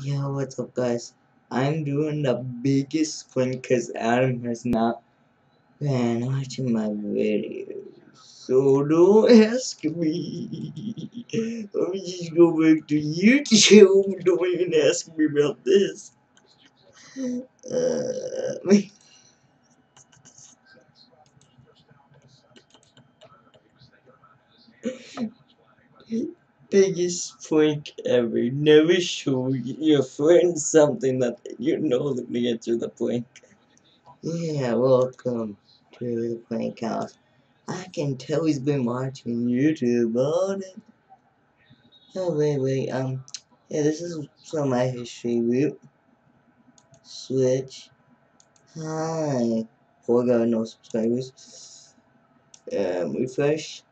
Yo, what's up, guys? I'm doing the biggest fun because Adam has not been watching my videos. So don't ask me. Let me just go back to YouTube. Don't even ask me about this. Uh, biggest prank ever. Never show your friends something that you know that they answer the prank. Yeah, welcome to the prank house. I can tell he's been watching YouTube all day. Oh wait, wait, um, yeah, this is from my history root. Switch. Hi. Guy, no subscribers. Um, refresh.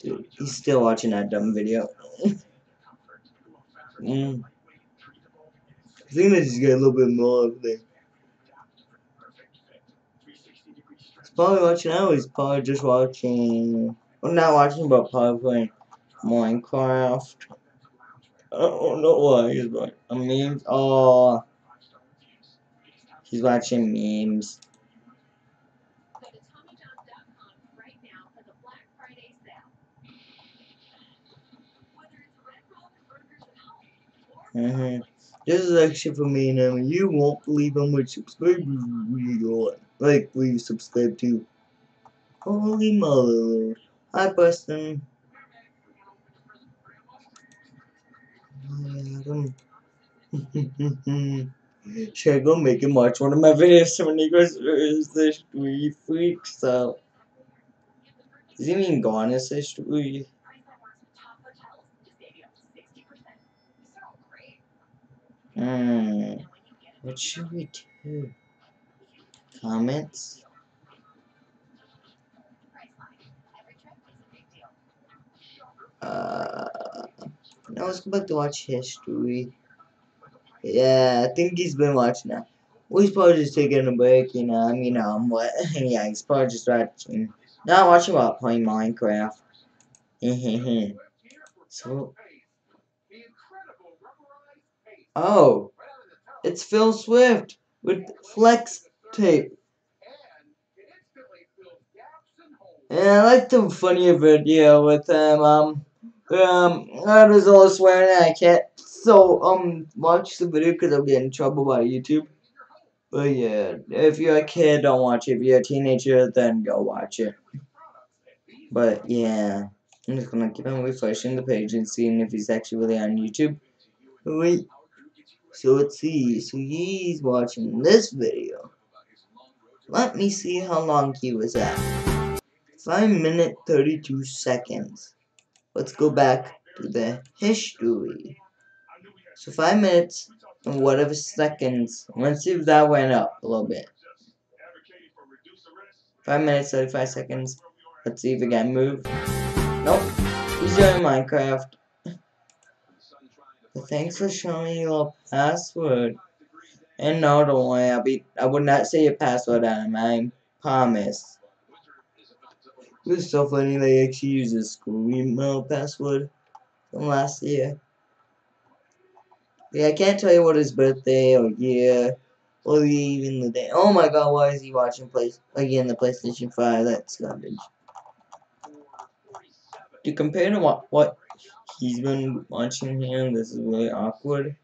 Dude, he's still watching that dumb video. mm. I think they just get a little bit more of the. He's probably watching now. He's probably just watching. Well, not watching, but probably playing Minecraft. I don't know why he's watching memes. Oh, he's watching memes. Mm-hmm. This is actually for me and. You won't believe how much subscribers we got. Like, we subscribe to. Holy mother. Hi, Preston. Should I go make him watch one of my videos when he goes, is this we freaks out? Is he even gone as this we? Hmm. What should we do? Comments? Uh, now let's go back to watch history. Yeah, I think he's been watching that. Well, he's probably just taking a break, you know. I mean, um, what? yeah, he's probably just watching. Not watching while playing Minecraft. so. Oh, it's Phil Swift with flex tape. And I like the funnier video with him. Um, um, I was all swearing that I can't so um watch the video because I'll get in trouble by YouTube. But yeah, if you're a kid, don't watch it. If you're a teenager, then go watch it. But yeah, I'm just gonna keep on refreshing the page and seeing if he's actually really on YouTube. Wait, so let's see. So he's watching this video. Let me see how long he was at. 5 minute 32 seconds. Let's go back to the history. So 5 minutes and whatever seconds. Let's see if that went up a little bit. 5 minutes 35 seconds. Let's see if it got moved. Nope. He's doing Minecraft. Thanks for showing me your password. And no, don't worry, I'll be, I would not say your password, Adam. I promise. It's so funny they actually use a school email password from last year. Yeah, I can't tell you what his birthday or year or even the day. Oh my god, why is he watching play again the PlayStation 5? That's garbage. To compare to what what he's been watching him. this is really awkward.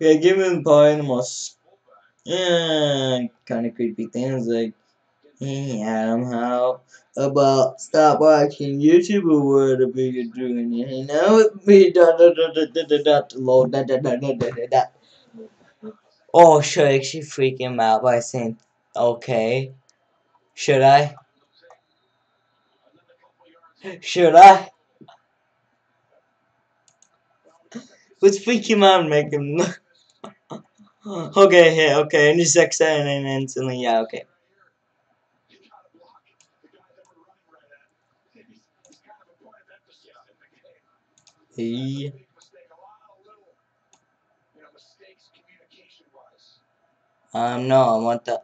Yeah, give him probably the most yeah, kind of creepy things like, hey Adam, how about stop watching YouTube or whatever you're doing, you know, me, da da da da da da da da da da da da da da. Oh, should I actually freak him out by saying, okay? Should I? Should I? Let's freak him out and make him okay, yeah, okay, accept and instantly, yeah, okay. Hey. Um, no, I want the.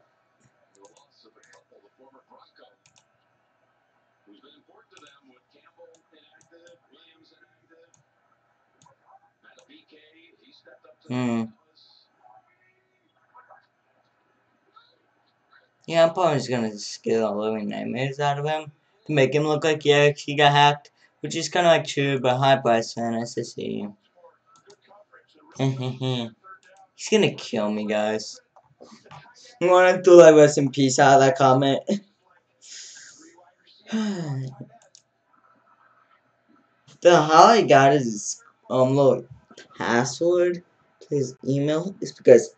Hmm. Yeah, I'm probably just gonna scare the living nightmares out of him to make him look like yeah, he got hacked, which is kind of like true, but hi, Bryson, nice to see you. He's gonna kill me, guys. I wanted to like rest in peace out of that comment. the how I got his um little password his email is because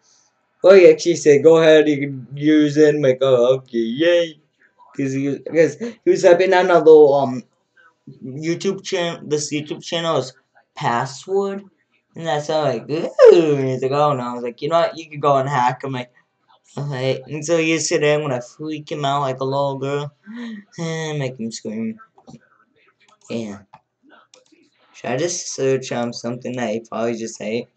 well he actually said go ahead you can use it like oh okay yay. Because he because he was typing down um YouTube channel this YouTube channel's password. And that's how like ooh and he's like oh no. I was like you know what? You can go and hack I'm like Alright, and so yesterday I'm gonna freak him out like a little girl. And make him scream. Yeah. Should I just search um something that he probably just ate?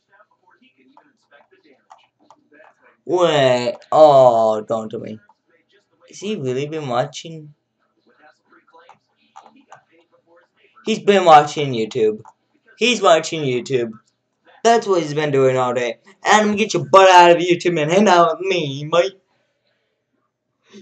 Wait, oh, don't tell me. Has he really been watching? He's been watching YouTube. He's watching YouTube. That's what he's been doing all day. Adam, get your butt out of YouTube and hang out with me, mate.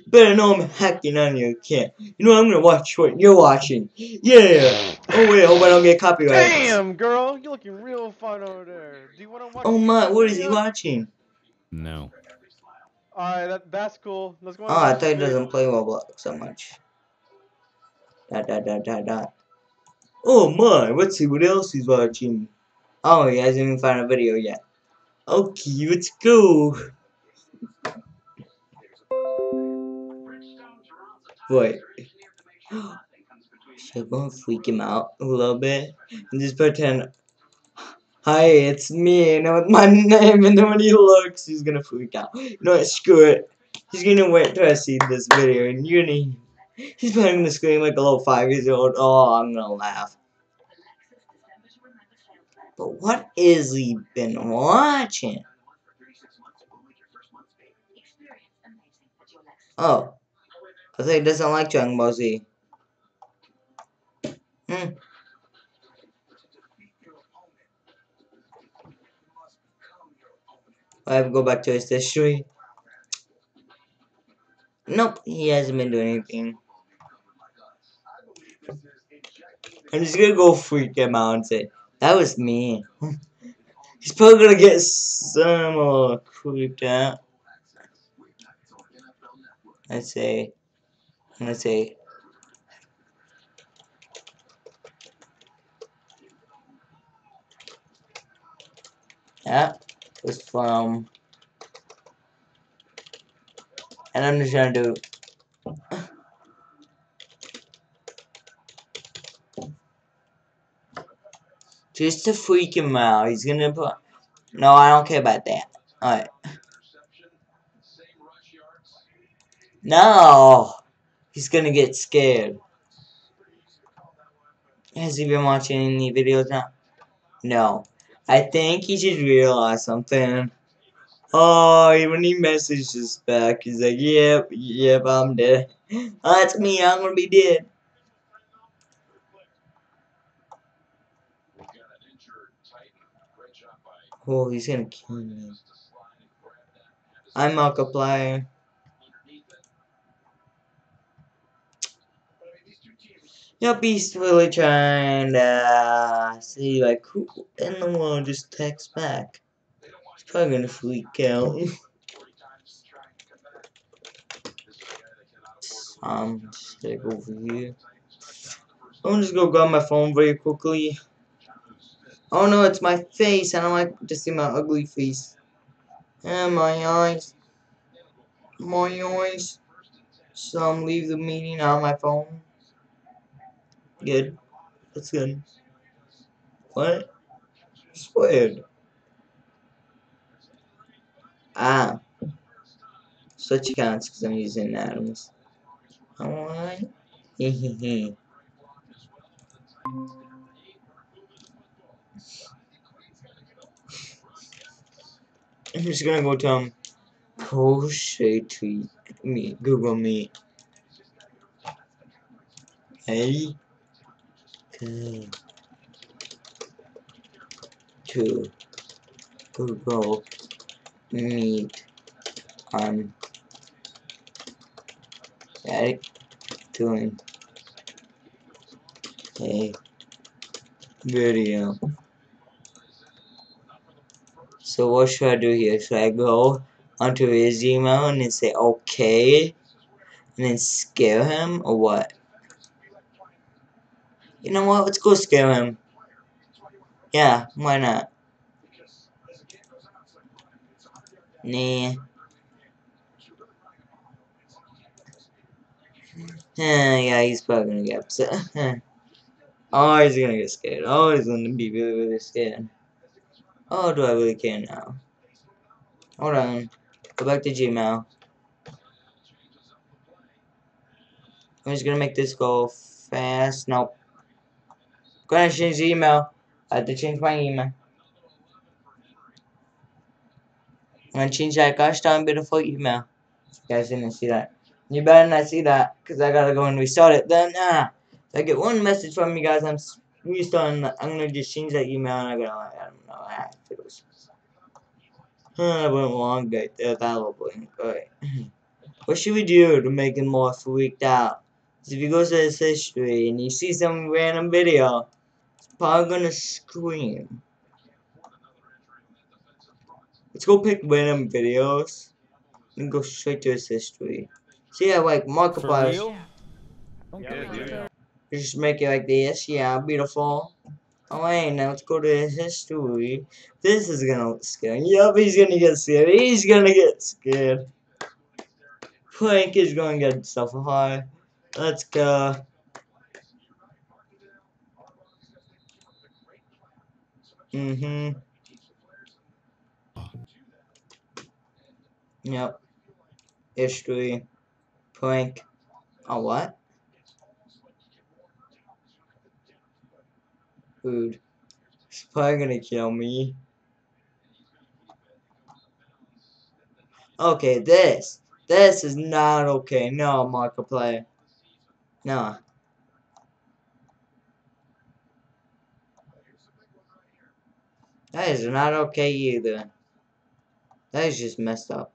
Better know I'm hacking on your account. You know I'm gonna watch what you're watching. Yeah. Oh wait, hope I don't get copyright. Damn, girl, you're looking real fun over there. Do you want to watch? Oh my, what is he watching? No. Alright, that, that's cool. Let's go. Oh, I thought he doesn't play Roblox so much. Dot dot dot dot dot. Oh my, let's see what else he's watching. Oh, he hasn't even found a video yet. Okay, let's go. Wait. Should I go and freak him out a little bit? And just pretend, Hi, it's me, and with my name, and then when he looks, he's gonna freak out. You know what, screw it. He's gonna wait till I see this video, and you're gonna, he's probably gonna scream like a little five years old. Oh, I'm gonna laugh. But what is he been watching? Oh. I think he doesn't like Dragon Ball Z. Hmm. I have to go back to his history. Nope, he hasn't been doing anything. I'm just gonna go freak him out and say, that was me. He's probably gonna get some uh, creeped out. Let's say, let's say, that was from, um, and I'm just gonna do Just to freak him out. He's gonna put. No, I don't care about that. Alright. No! He's gonna get scared. Has he been watching any videos now? No. I think he just realized something. Oh, when he messages back, he's like, yep, yep, I'm dead. Oh, that's me, I'm gonna be dead. Oh, he's gonna kill me. I'm Markiplier. Yep, he's really trying to see like who in the world just text back. He's probably gonna freak out. um, take over here. I'm just gonna grab my phone very quickly. Oh no, it's my face. I don't like to see my ugly face. And my eyes. My eyes. Some leave the meeting on my phone. Good. That's good. What? It's weird. Ah. Switch accounts because I'm using Adams. Alright. Hehehe. I'm just gonna go to um, me Google Meet. Hey. Good. To Google Meet on right doing a video. So what should I do here? Should I go onto his email and then say okay and then scare him or what? You know what? Let's go scare him. Yeah, why not? Nah. yeah, he's probably gonna get upset. oh, he's gonna get scared. Oh, he's gonna be really, really scared. Oh, do I really care now? Hold on. Go back to Gmail. I'm just gonna make this go fast. Nope. Gonna change the email. I have to change my email. I'm gonna change that gosh darn beautiful email. You guys didn't see that. You better not see that, because I gotta go and restart it. Then, ah, if I get one message from you guys, I'm restarting. I'm gonna just change that email and I'm gonna, I don't know, ah, it was. I went long right there, blink. Alright. what should we do to make him more freaked out? if he goes to his history and you see some random video, probably gonna scream. Let's go pick random videos and go straight to his history. See, I like Markiplier. Yeah, dude. Just make it like this. Yeah, beautiful. Alright, now let's go to his history. This is gonna look scary. Yup, he's gonna get scared. He's gonna get scared. Plank is gonna get himself high. Let's go. Mm-hmm. Yep. History. Prank. A what? Food. He's probably gonna kill me. Okay, this. This is not okay. No, Markiplier. No. That is not okay either. That is just messed up.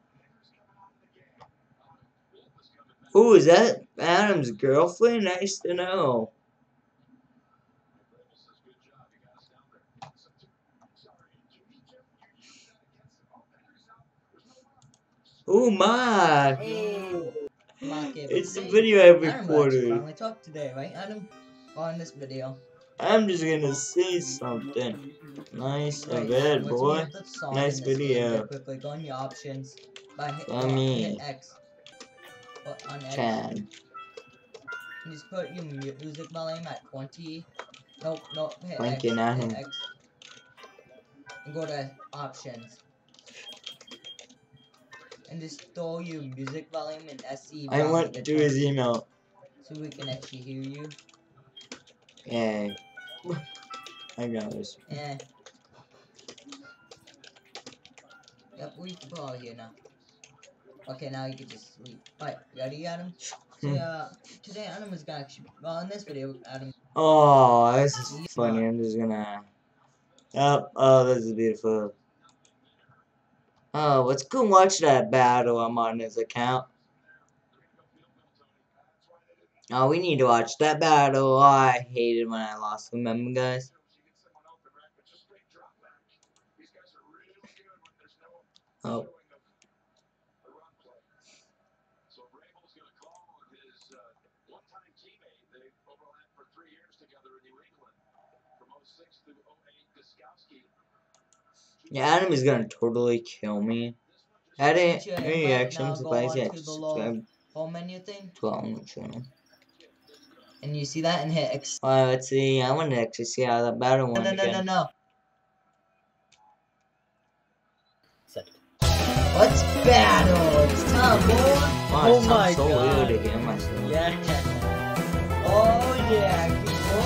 Who is that? Adam's girlfriend? Nice to know. Oh my! It's the video I recorded. finally talk today, right, Adam? On this video. I'm just gonna say something. Nice and bad, boy. hit the song Nice in this game, video. Quickly go on your options. By me- X. On X, Can. you just put your music volume at 20. Nope, nope, hit Thank X. now. hit X. And go to options. And just store your music volume in SE. I went to his email. So we can actually hear you. Yay. I got this. Yeah. Yep, we can put all here now. Okay, now you can just sleep. Alright, ready, Adam? So, Hmm. uh, today Adam is gonna actually, well, in this video, Adam, Oh, this is funny. I'm just gonna. Yep. Oh, this is beautiful. Oh, let's go watch that battle. I'm on his account. Oh, we need to watch that battle. Oh, I hated when I lost. Remember, guys? Oh. Yeah, Adam is gonna totally kill me. Add it, any reactions, on yeah, to the subscribe home menu thing, to our channel. And you see that, and hit X. Alright, let's see. I want to actually see how the battle No, went no, no, no, again. no. Let's battle! It's time, boy! Wow, Oh it my so God. weird to hear myself. Yeah! Oh, yeah!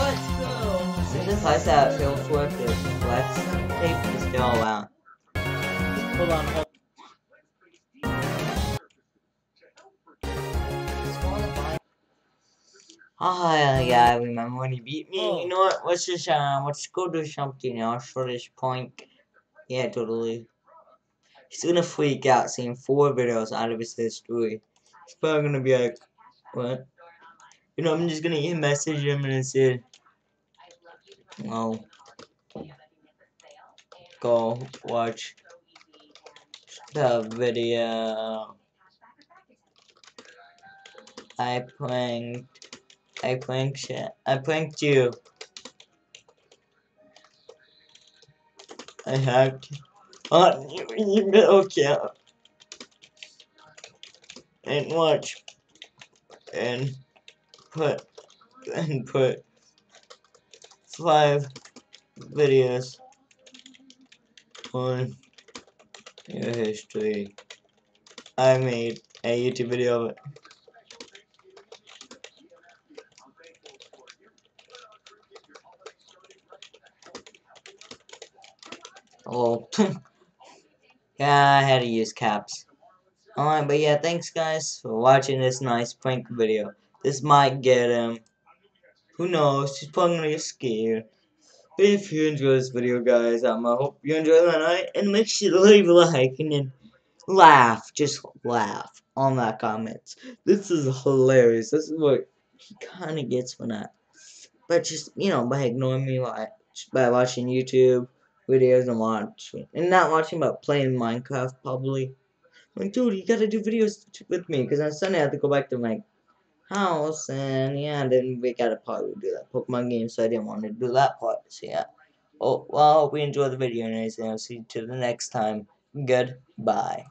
Let's go! I'm surprised that Phil Swift is flex tape is still around. Hold on, hold on Oh yeah, yeah, I remember when he beat me. Oh. You know what? Let's just uh, let's go do something else for this point. Yeah, totally. He's gonna freak out seeing four videos out of his history. He's probably gonna be like, what? You know, I'm just gonna message him and say, oh, go watch the video. I pranked, I pranked shit. I pranked you. I hacked on your email account. And watch. And put, and put five videos on your history. I made a YouTube video of it. Oh, yeah, I had to use caps. Alright, but yeah, thanks guys for watching this nice prank video. This might get him. Who knows? He's probably gonna get scared. But if you enjoy this video, guys, um, I hope you enjoy the night. And make sure to leave a like and then laugh. Just laugh on that comments. This is hilarious. This is what he kind of gets when I. But just, you know, by ignoring me, by watching YouTube videos and watching, and not watching, but playing Minecraft, probably. Like, dude, you gotta do videos with me, because on Sunday I have to go back to my house, and yeah, then we gotta probably do that Pokemon game, so I didn't want to do that part, so yeah. Oh, well, I hope you enjoyed the video, and I'll see you to the next time. Goodbye.